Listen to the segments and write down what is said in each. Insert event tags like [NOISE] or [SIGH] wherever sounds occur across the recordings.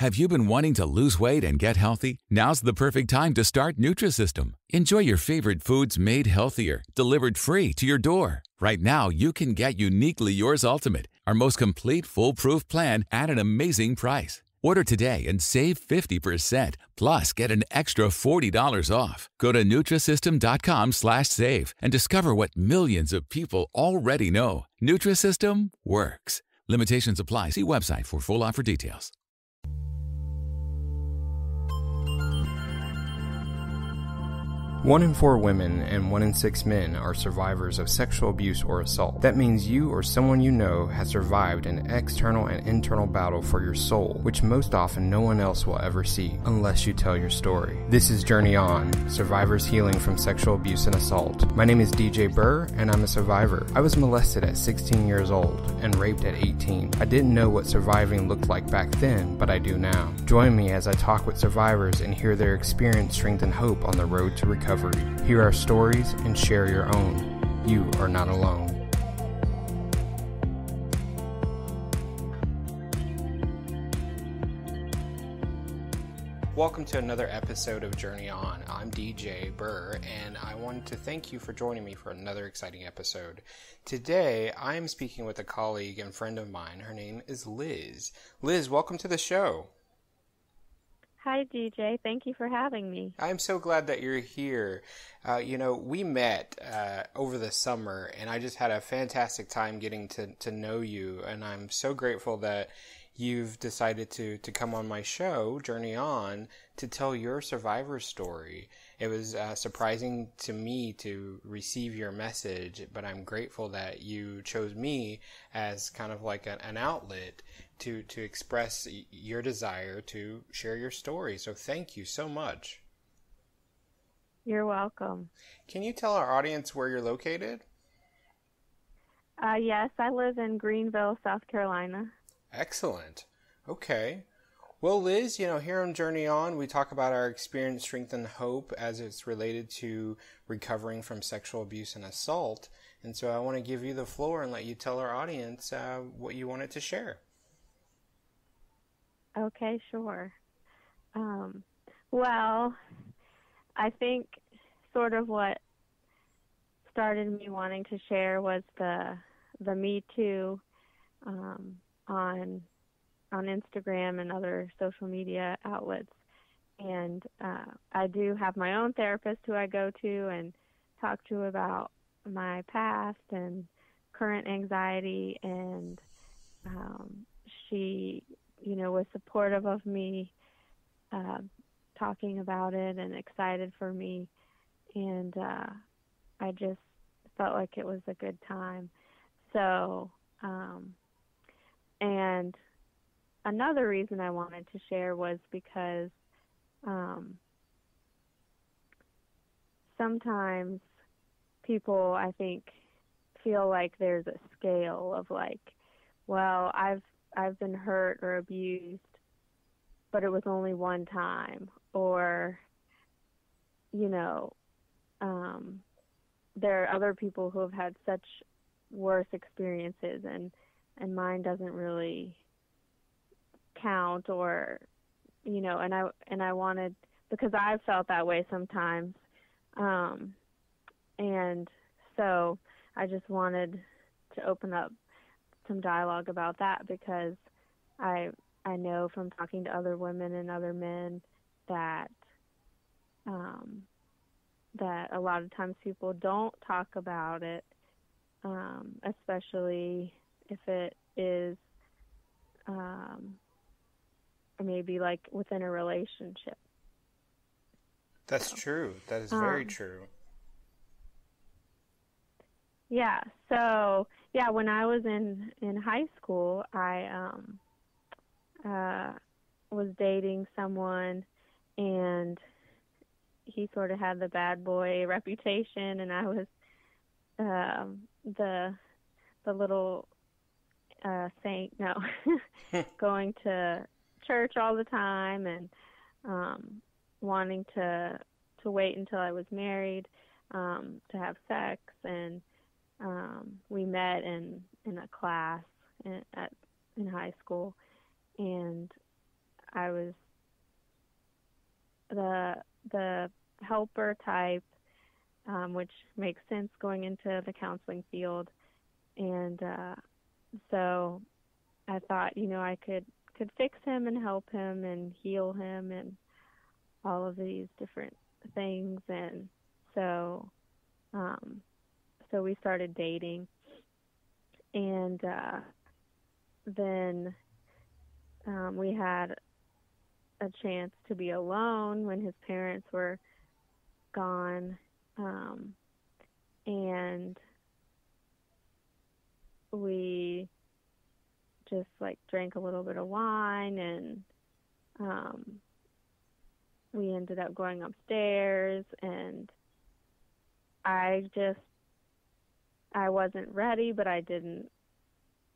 Have you been wanting to lose weight and get healthy? Now's the perfect time to start Nutrisystem. Enjoy your favorite foods made healthier, delivered free to your door. Right now, you can get Uniquely Yours Ultimate, our most complete foolproof plan at an amazing price. Order today and save 50%, plus get an extra $40 off. Go to Nutrisystem.com slash save and discover what millions of people already know. Nutrisystem works. Limitations apply. See website for full offer details. One in four women and one in six men are survivors of sexual abuse or assault. That means you or someone you know has survived an external and internal battle for your soul, which most often no one else will ever see unless you tell your story. This is Journey On Survivors Healing from Sexual Abuse and Assault. My name is DJ Burr, and I'm a survivor. I was molested at 16 years old and raped at 18. I didn't know what surviving looked like back then, but I do now. Join me as I talk with survivors and hear their experience, strength, and hope on the road to recovery recovery. Hear our stories and share your own. You are not alone. Welcome to another episode of Journey On. I'm DJ Burr, and I wanted to thank you for joining me for another exciting episode. Today, I am speaking with a colleague and friend of mine. Her name is Liz. Liz, welcome to the show. Hi, DJ. Thank you for having me. I'm so glad that you're here. Uh, you know, we met uh, over the summer, and I just had a fantastic time getting to, to know you. And I'm so grateful that you've decided to, to come on my show, Journey On, to tell your survivor story. It was uh, surprising to me to receive your message, but I'm grateful that you chose me as kind of like an outlet to to express your desire to share your story. So thank you so much. You're welcome. Can you tell our audience where you're located? Uh, yes, I live in Greenville, South Carolina. Excellent. Okay. Well, Liz, you know, here on Journey On, we talk about our experience, strength, and hope as it's related to recovering from sexual abuse and assault. And so I want to give you the floor and let you tell our audience uh, what you wanted to share. Okay, sure. Um, well, I think sort of what started me wanting to share was the the Me Too um, on on Instagram and other social media outlets. And uh, I do have my own therapist who I go to and talk to about my past and current anxiety. And um, she you know, was supportive of me uh, talking about it and excited for me. And uh, I just felt like it was a good time. So, um, and another reason I wanted to share was because um, sometimes people, I think, feel like there's a scale of like, well, I've I've been hurt or abused, but it was only one time, or you know, um, there are other people who have had such worse experiences, and and mine doesn't really count, or you know, and I and I wanted because I've felt that way sometimes, um, and so I just wanted to open up some dialogue about that because I I know from talking to other women and other men that um, that a lot of times people don't talk about it, um, especially if it is um, maybe like within a relationship. That's so, true. That is very um, true. Yeah. So yeah, when I was in in high school, I um uh was dating someone and he sort of had the bad boy [LAUGHS] reputation and I was um the the little uh saint no [LAUGHS] going to church all the time and um wanting to to wait until I was married um to have sex and um, we met in in a class in, at in high school, and I was the the helper type, um, which makes sense going into the counseling field, and uh, so I thought, you know, I could could fix him and help him and heal him and all of these different things, and so um, so we started dating, and uh, then um, we had a chance to be alone when his parents were gone, um, and we just like drank a little bit of wine and um, we ended up going upstairs. And I just I wasn't ready, but I didn't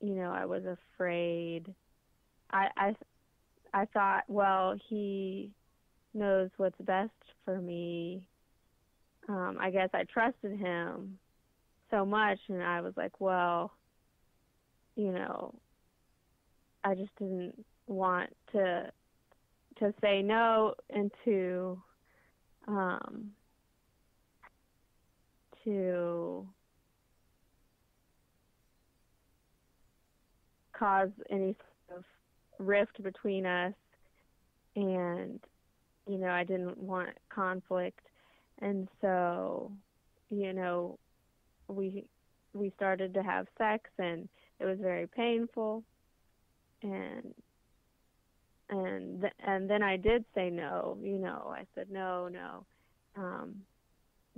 you know, I was afraid. I I I thought, well, he knows what's best for me. Um, I guess I trusted him so much and I was like, well, you know, I just didn't want to to say no and to um to cause any sort of rift between us. And you know I didn't want conflict. And so you know we we started to have sex and it was very painful. And and th- and then I did say no you know I said no no. Um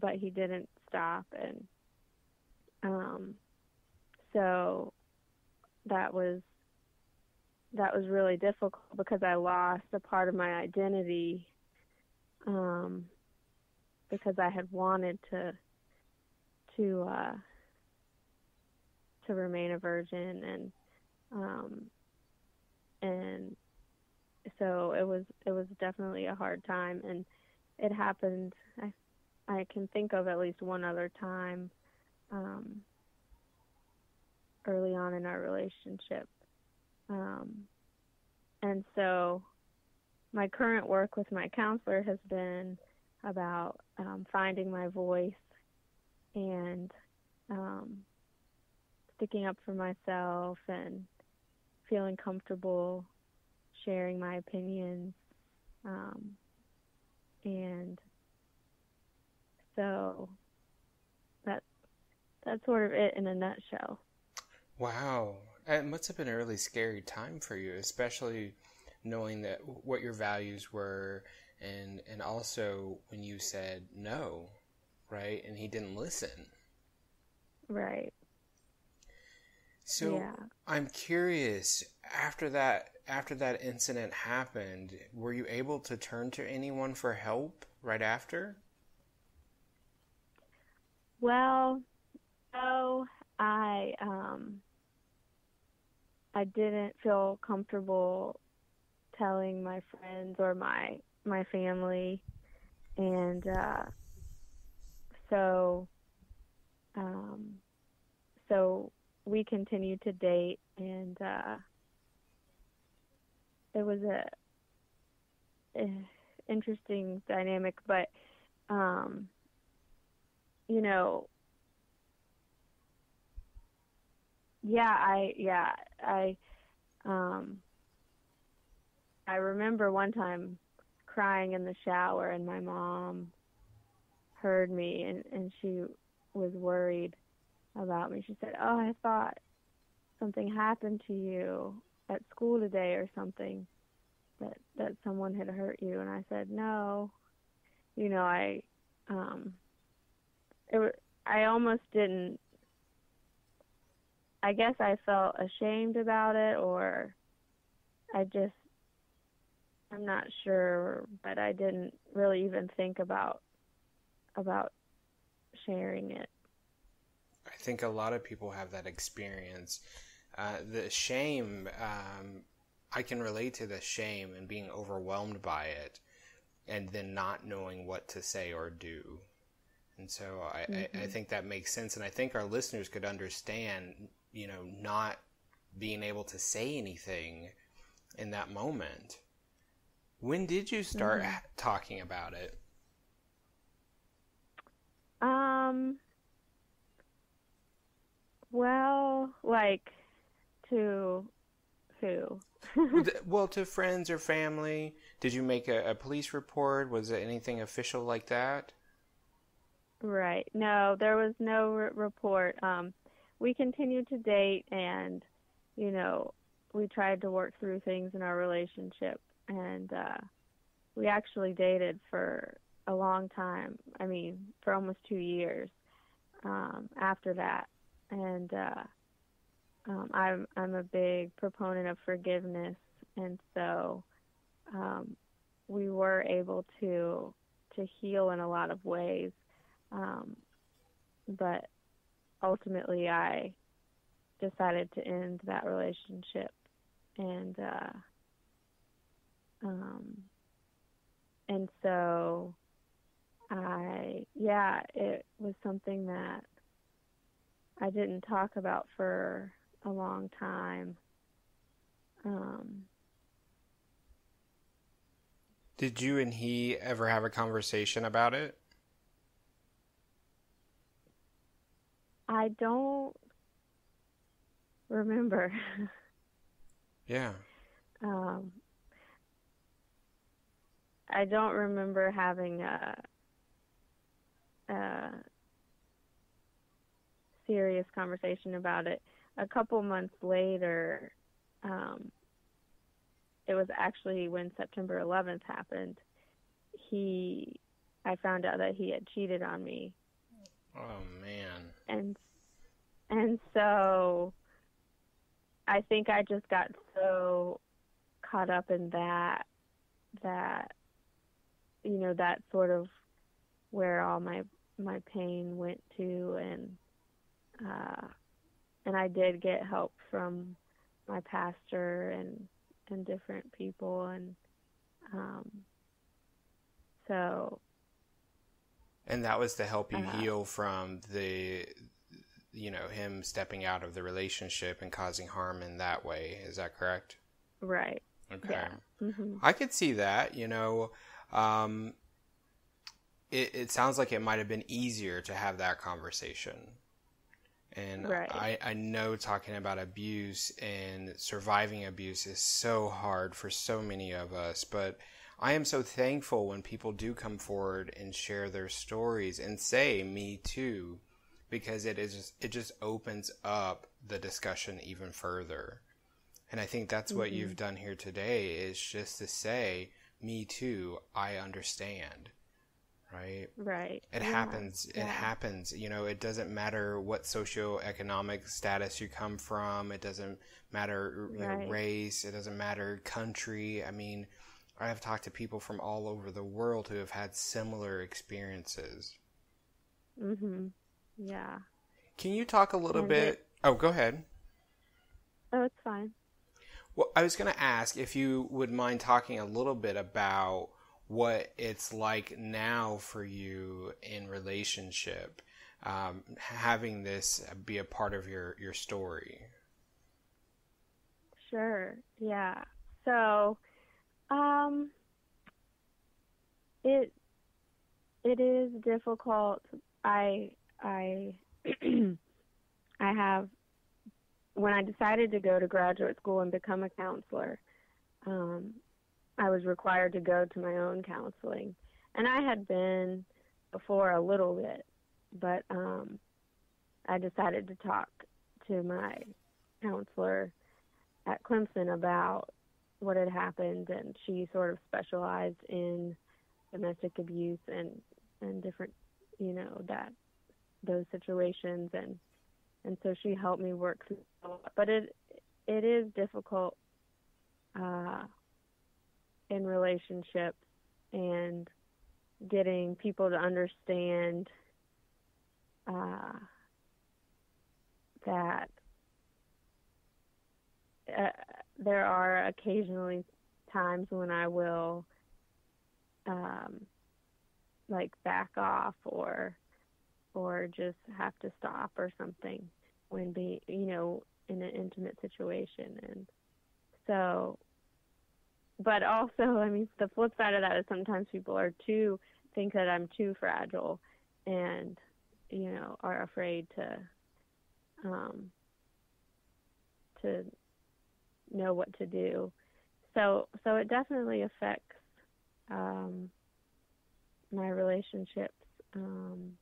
but he didn't stop. And um so that was that was really difficult because I lost a part of my identity um, because I had wanted to to uh, to remain a virgin and um, and so it was it was definitely a hard time and it happened I I can think of at least one other time um, early on in our relationship. Um, and so my current work with my counselor has been about um, finding my voice and um, sticking up for myself and feeling comfortable sharing my opinions. Um, and so that that's sort of it in a nutshell. Wow. It must have been a really scary time for you, especially knowing that what your values were and and also when you said no, right? And he didn't listen. Right. So yeah. I'm curious after that after that incident happened, were you able to turn to anyone for help right after? Well, no, I um I didn't feel comfortable telling my friends or my my family. And uh so um so we continued to date and uh it was a, a interesting dynamic. But um you know yeah, I yeah, I um I remember one time crying in the shower and my mom heard me and and she was worried about me. She said, "Oh, I thought something happened to you at school today or something that that someone had hurt you." And I said, "No." You know, I um it was, I almost didn't I guess I felt ashamed about it or I just I'm not sure, but I didn't really even think about about sharing it. I think a lot of people have that experience. Uh, the shame, um, I can relate to the shame and being overwhelmed by it, and then not knowing what to say or do. And so I, mm-hmm. I, I mm-hmm. think that makes sense, and I think our listeners could understand you know, not being able to say anything in that moment. When did you start mm-hmm. talking about it? Um, well, like to who? [LAUGHS] well, to friends or family. Did you make a, a police report? Was it anything official like that? Right. No, there was no re- report. Um, we continued to date, and you know, we tried to work through things in our relationship, and uh, we actually dated for a long time. I mean, for almost two years um, after that, and uh, um, I'm I'm a big proponent of forgiveness, and so um, we were able to to heal in a lot of ways. Um, but ultimately, I decided to end that relationship, and uh, um, and so I yeah, it was something that I didn't talk about for a long time. Um, Did you and he ever have a conversation about it? I don't remember. [LAUGHS] yeah. Um, I don't remember having a, a serious conversation about it. A couple months later, um, it was actually when September 11th happened. He, I found out that he had cheated on me. Oh man. And and so I think I just got so caught up in that that you know that sort of where all my my pain went to and uh and I did get help from my pastor and and different people and um so and that was to help you uh, heal from the you know him stepping out of the relationship and causing harm in that way is that correct right okay yeah. mm-hmm. i could see that you know um, it, it sounds like it might have been easier to have that conversation and right. I, I know talking about abuse and surviving abuse is so hard for so many of us but I am so thankful when people do come forward and share their stories and say me too because it is it just opens up the discussion even further. And I think that's mm-hmm. what you've done here today is just to say, me too, I understand. Right? Right. It yeah. happens. Yeah. It happens. You know, it doesn't matter what socioeconomic status you come from. It doesn't matter right. know, race. It doesn't matter country. I mean, I have talked to people from all over the world who have had similar experiences. Mhm. Yeah. Can you talk a little and bit? It, oh, go ahead. Oh, it's fine. Well, I was going to ask if you would mind talking a little bit about what it's like now for you in relationship, um, having this be a part of your your story. Sure. Yeah. So, um, it it is difficult. I I [CLEARS THROAT] I have when I decided to go to graduate school and become a counselor, um, I was required to go to my own counseling, and I had been before a little bit, but um, I decided to talk to my counselor at Clemson about what had happened, and she sort of specialized in domestic abuse and and different, you know, that those situations and and so she helped me work through but it it is difficult uh, in relationships and getting people to understand uh, that uh, there are occasionally times when I will um, like back off or or just have to stop or something when be you know in an intimate situation. And so but also, I mean, the flip side of that is sometimes people are too think that I'm too fragile, and you know are afraid to um, to know what to do. So so it definitely affects um, my relationships. Um,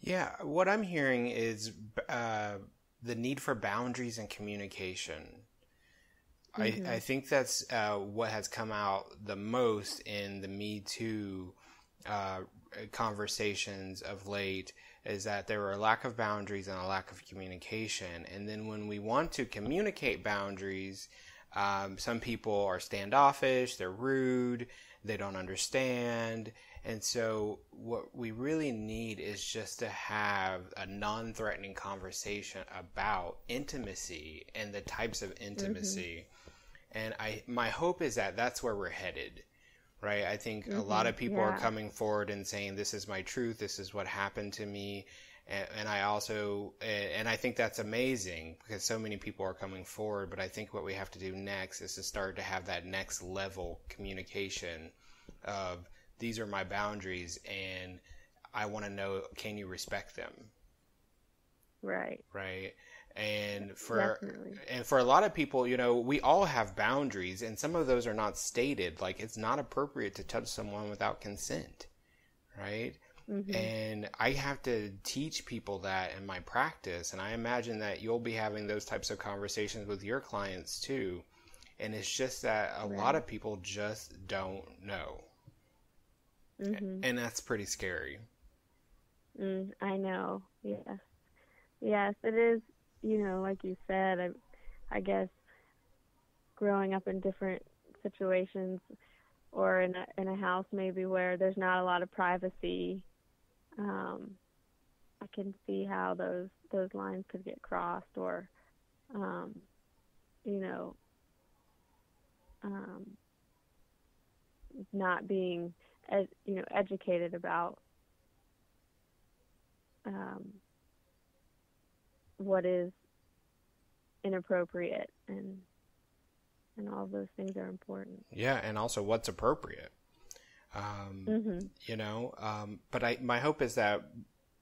yeah, what I'm hearing is uh, the need for boundaries and communication. Mm-hmm. I, I think that's uh, what has come out the most in the Me Too uh, conversations of late is that there were a lack of boundaries and a lack of communication. And then when we want to communicate boundaries, um, some people are standoffish, they're rude, they don't understand. And so, what we really need is just to have a non threatening conversation about intimacy and the types of intimacy. Mm-hmm. And I, my hope is that that's where we're headed, right? I think mm-hmm. a lot of people yeah. are coming forward and saying, This is my truth, this is what happened to me. And, and I also, and I think that's amazing because so many people are coming forward. But I think what we have to do next is to start to have that next level communication of, these are my boundaries and I want to know can you respect them? Right. Right. And for Definitely. and for a lot of people, you know, we all have boundaries and some of those are not stated like it's not appropriate to touch someone without consent. Right? Mm-hmm. And I have to teach people that in my practice. And I imagine that you'll be having those types of conversations with your clients too. And it's just that a right. lot of people just don't know mm-hmm. and that's pretty scary. Mm, I know. Yes, yes, it is. You know, like you said, I, I guess growing up in different situations or in a in a house maybe where there's not a lot of privacy um I can see how those those lines could get crossed or um you know um not being ed, you know educated about um, what is inappropriate and and all those things are important. Yeah, and also what's appropriate. Um, mm-hmm. You know, um, but I my hope is that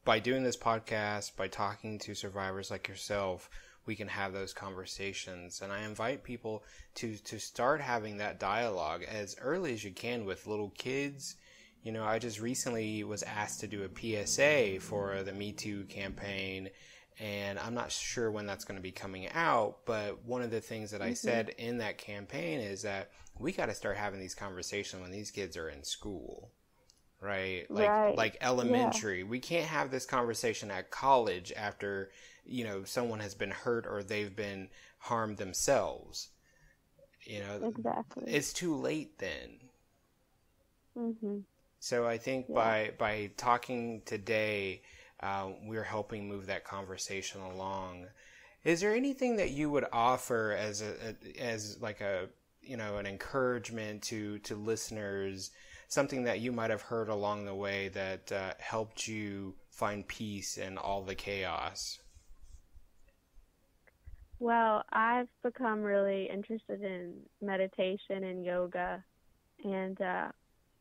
by doing this podcast, by talking to survivors like yourself, we can have those conversations. And I invite people to, to start having that dialogue as early as you can with little kids. You know, I just recently was asked to do a PSA for the Me Too campaign, and I'm not sure when that's going to be coming out. But one of the things that mm-hmm. I said in that campaign is that we got to start having these conversations when these kids are in school right like right. like elementary yeah. we can't have this conversation at college after you know someone has been hurt or they've been harmed themselves you know exactly it's too late then mm-hmm. so i think yeah. by by talking today uh, we're helping move that conversation along. Is there anything that you would offer as a, a as like a you know an encouragement to to listeners? Something that you might have heard along the way that uh, helped you find peace in all the chaos? Well, I've become really interested in meditation and yoga, and uh,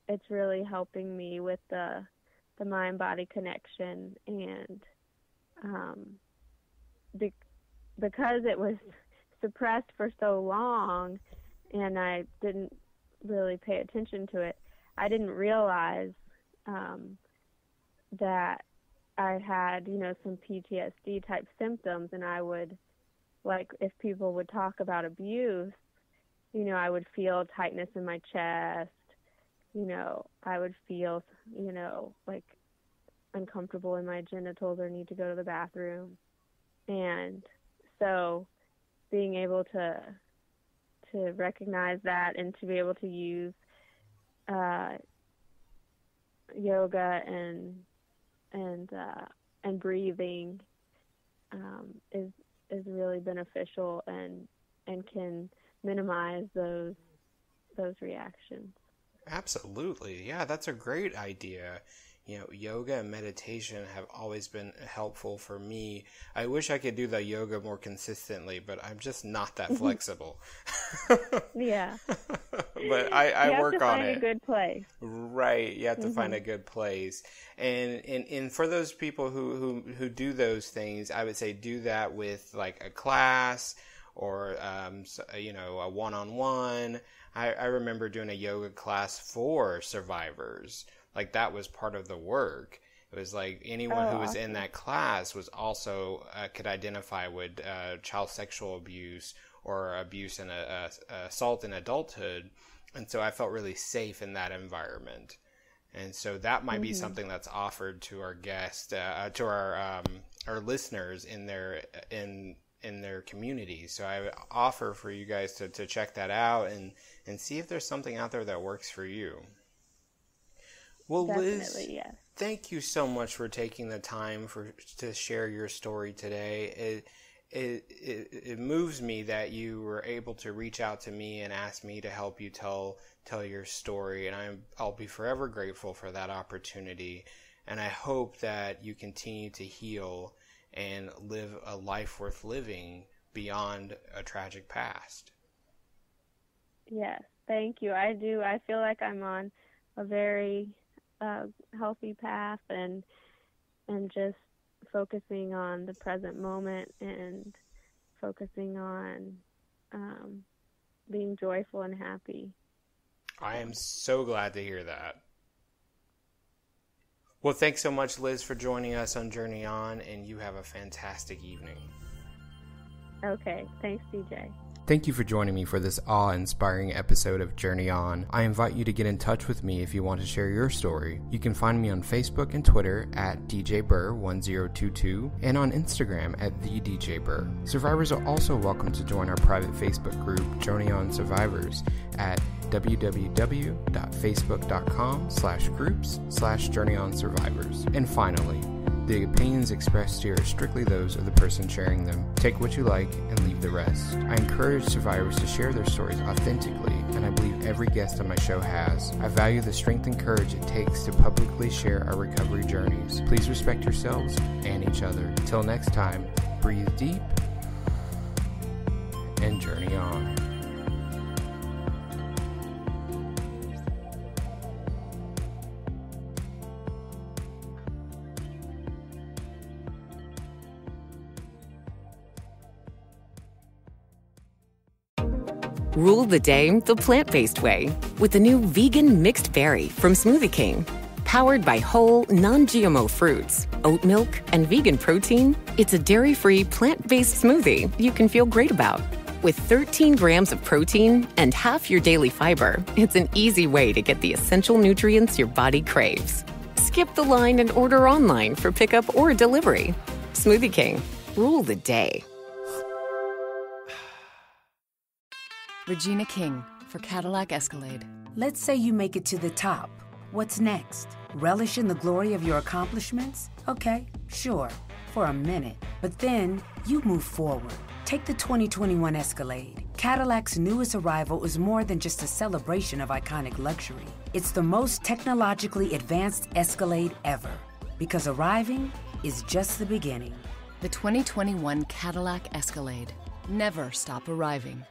it's really helping me with the the mind body connection. And um, be- because it was suppressed for so long, and I didn't really pay attention to it, I didn't realize um, that I had, you know, some PTSD type symptoms, and I would like if people would talk about abuse, you know, I would feel tightness in my chest. You know, I would feel, you know, like uncomfortable in my genitals or need to go to the bathroom. And so being able to to recognize that and to be able to use uh, yoga and and uh, and breathing um, is is really beneficial and and can minimize those those reactions. Absolutely. Yeah, that's a great idea. you know, yoga and meditation have always been helpful for me. I wish I could do the yoga more consistently, but I'm just not that [LAUGHS] flexible. [LAUGHS] yeah. but I, I you work have to on find it. a good place. Right. You have to mm-hmm. find a good place. And, and and for those people who, who, who do those things, I would say do that with like a class or um, you know a one-on-one. I, I remember doing a yoga class for survivors. Like that was part of the work. It was like anyone Oh, who was in that class was also uh, could identify with uh, child sexual abuse or abuse and uh, uh, assault in adulthood, and so I felt really safe in that environment. And so that might be something that's offered to our guests, uh, to our um, our listeners in their in in their community. So I would offer for you guys to, to check that out and and see if there's something out there that works for you. Well, Liz, Definitely, yes. thank you so much for taking the time for to share your story today. It, it it it moves me that you were able to reach out to me and ask me to help you tell tell your story, and I'm I'll be forever grateful for that opportunity. And I hope that you continue to heal and live a life worth living beyond a tragic past. Yes, thank you. I do. I feel like I'm on a very uh, healthy path and and just focusing on the present moment and focusing on um, being joyful and happy. I am so glad to hear that. Well, thanks so much, Liz, for joining us on Journey On, and you have a fantastic evening. Okay, thanks, DJ. Thank you for joining me for this awe inspiring episode of Journey On. I invite you to get in touch with me if you want to share your story. You can find me on Facebook and Twitter at DJBurr1022 and on Instagram at TheDJBurr. Survivors are also welcome to join our private Facebook group, Journey On Survivors, at www.facebook.com slash groups slash journey on survivors. And finally, the opinions expressed here are strictly those of the person sharing them. Take what you like and leave the rest. I encourage survivors to share their stories authentically, and I believe every guest on my show has. I value the strength and courage it takes to publicly share our recovery journeys. Please respect yourselves and each other. Till next time, breathe deep and journey on. Rule the day the plant based way with the new vegan mixed berry from Smoothie King. Powered by whole, non GMO fruits, oat milk, and vegan protein, it's a dairy free, plant based smoothie you can feel great about. With 13 grams of protein and half your daily fiber, it's an easy way to get the essential nutrients your body craves. Skip the line and order online for pickup or delivery. Smoothie King, rule the day. Regina King for Cadillac Escalade. Let's say you make it to the top. What's next? Relish in the glory of your accomplishments? Okay, sure, for a minute. But then you move forward. Take the 2021 Escalade. Cadillac's newest arrival is more than just a celebration of iconic luxury. It's the most technologically advanced Escalade ever. Because arriving is just the beginning. The 2021 Cadillac Escalade. Never stop arriving.